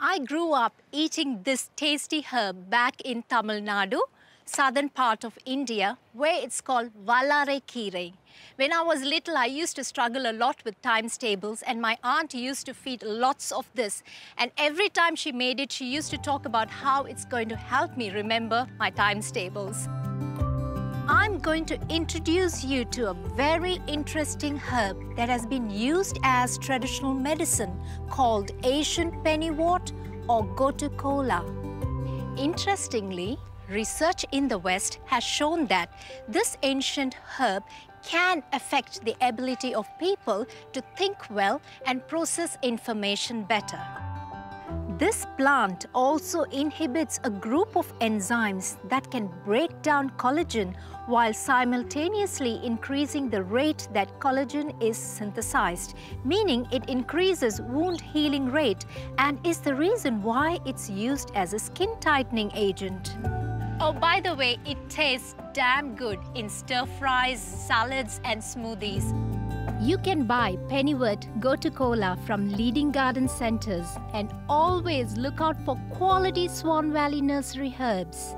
I grew up eating this tasty herb back in Tamil Nadu, southern part of India, where it's called Valare Kire. When I was little, I used to struggle a lot with times tables, and my aunt used to feed lots of this. And every time she made it, she used to talk about how it's going to help me remember my times tables. Going to introduce you to a very interesting herb that has been used as traditional medicine called Asian pennywort or gotu-kola. Interestingly, research in the West has shown that this ancient herb can affect the ability of people to think well and process information better. This plant also inhibits a group of enzymes that can break down collagen while simultaneously increasing the rate that collagen is synthesized, meaning it increases wound healing rate and is the reason why it's used as a skin tightening agent. Oh, by the way, it tastes damn good in stir fries, salads and smoothies. You can buy Pennywort Gotu-Kola from leading garden centers and always look out for quality Swan Valley nursery herbs.